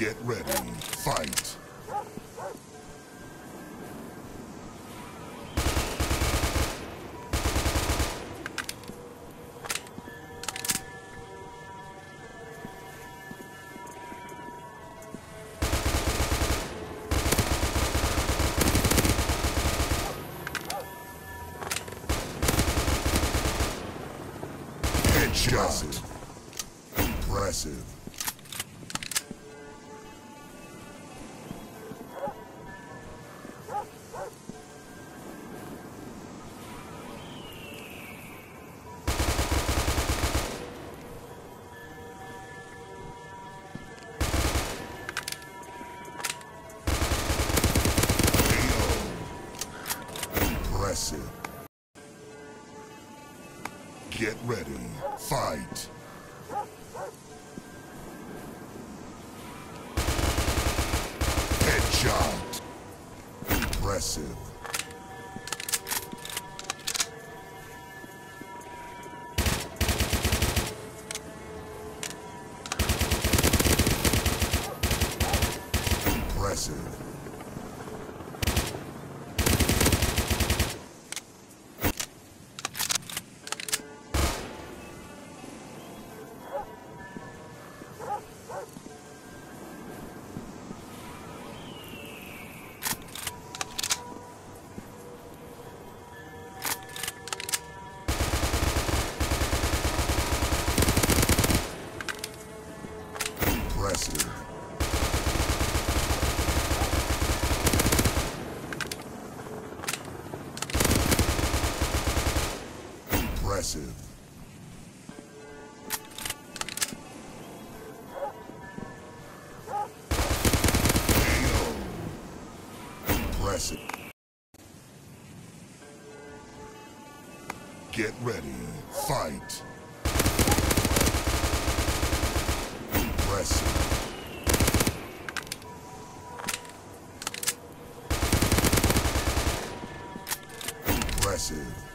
Get ready. Fight. Headshot. Impressive. Ready. Fight. Headshot. Impressive. Impressive. Get ready. Fight. Impressive. Impressive.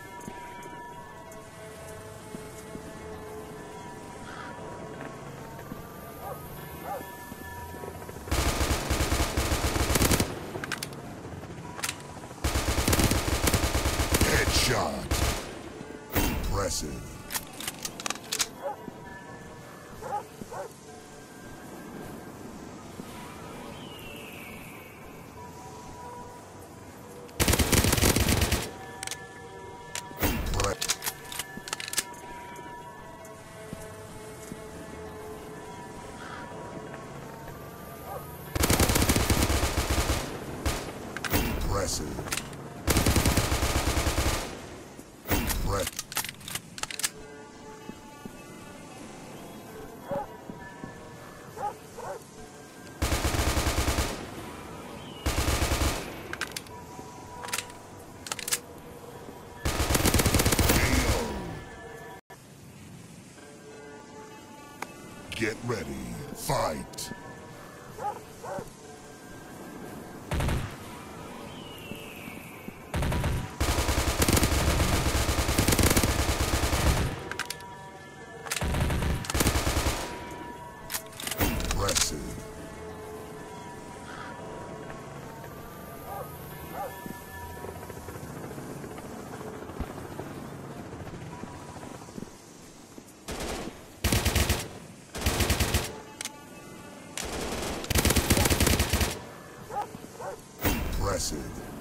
Impressive. Impre- Get ready. Fight. Impressive.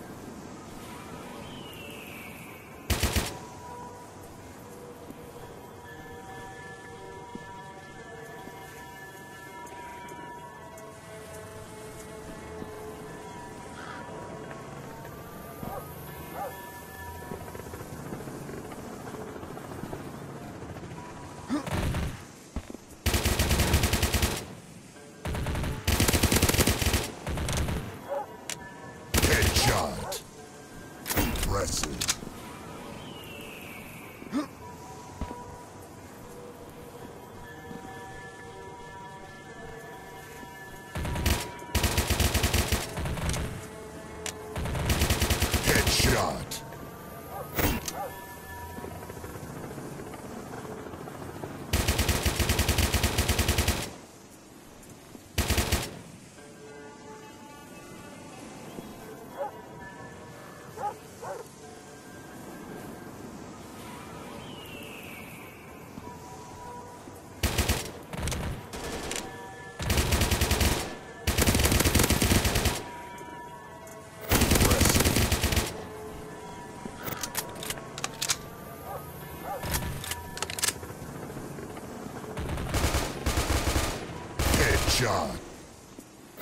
Headshot.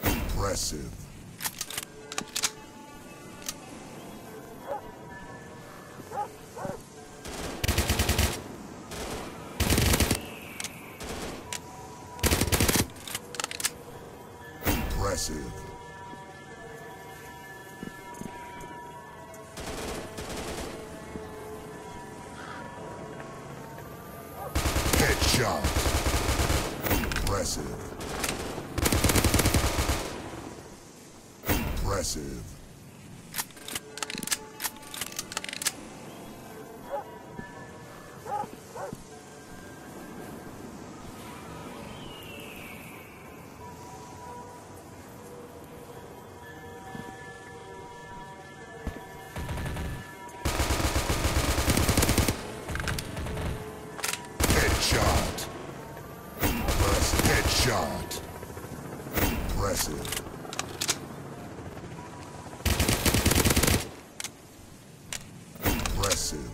Impressive. Impressive. Headshot. Impressive. Headshot. Impressive. Impressive.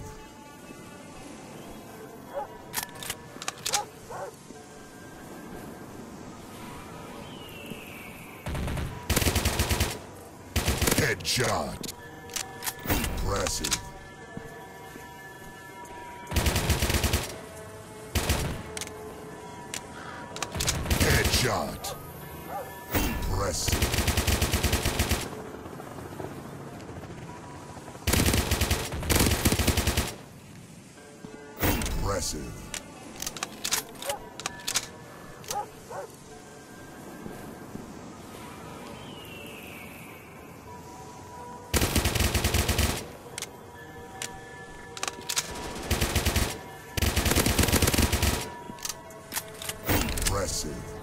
Headshot. Impressive. Headshot. Impressive. Impressive. Impressive.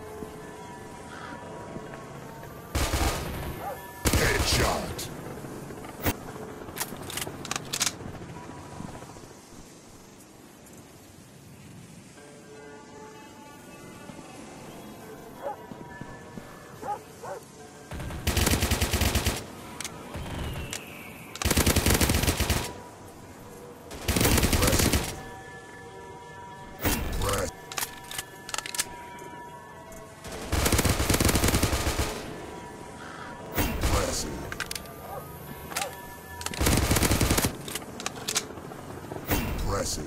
see.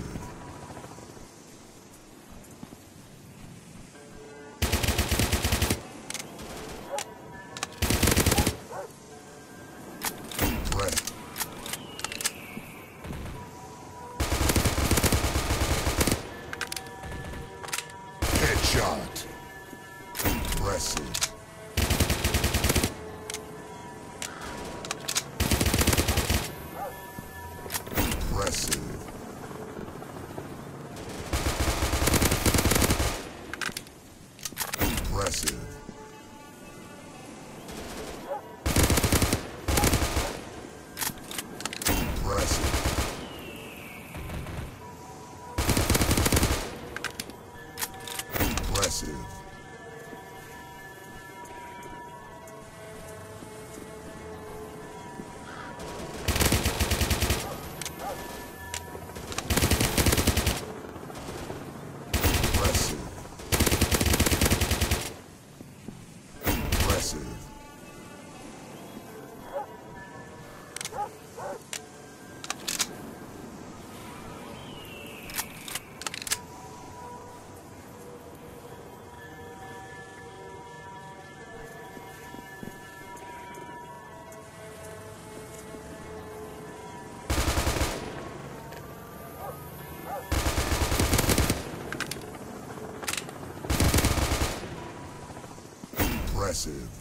Headshot. Impressive. Impressive.